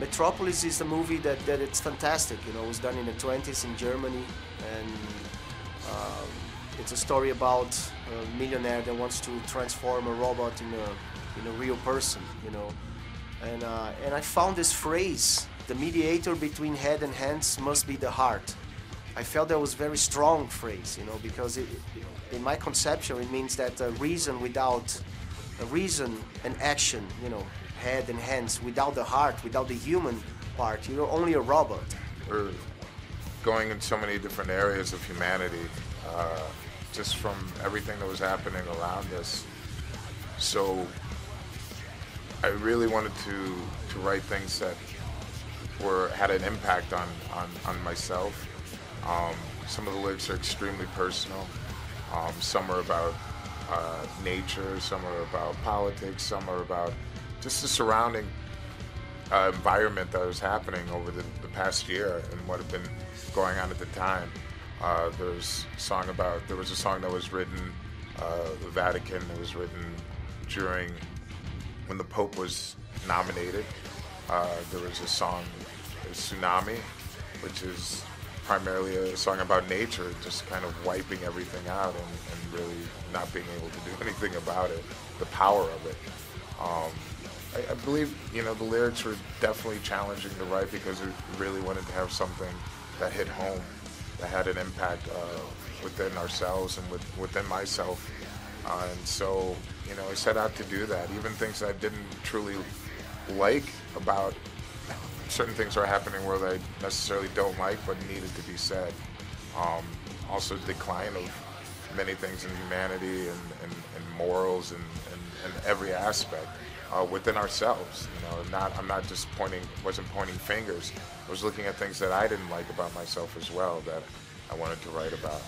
Metropolis is a movie that, that it's fantastic. You know, it was done in the 20s in Germany, and um, it's a story about a millionaire that wants to transform a robot in a in a real person. You know, and uh, and I found this phrase: the mediator between head and hands must be the heart. I felt that was a very strong phrase, you know, because it, in my conception it means that a reason without a reason and action, you know, head and hands, without the heart, without the human part, you're only a robot. We're going in so many different areas of humanity, uh, just from everything that was happening around us. So I really wanted to, to write things that were had an impact on, on, on myself. Um, some of the lyrics are extremely personal. Um, some are about uh, nature, some are about politics, some are about just the surrounding uh, environment that was happening over the, the, past year and what had been going on at the time. Uh, there's a song about there was a song that was written uh, the Vatican that was written during when the Pope was nominated. Uh, there was a song Tsunami, which is primarily a song about nature, just kind of wiping everything out and, and really not being able to do anything about it, the power of it. Um, I, I, believe, you know, the lyrics were definitely challenging to write because we really wanted to have something that hit home, that had an impact uh, within ourselves and with, within myself. Uh, and so, you know, I set out to do that. Even things I didn't truly like about certain things are happening where I necessarily don't like but needed to be said. Um, also, decline of many things in humanity and, and, and morals and, and, and, every aspect uh, within ourselves. You know, not I'm not just pointing, wasn't pointing fingers. I was looking at things that I didn't like about myself as well that I wanted to write about.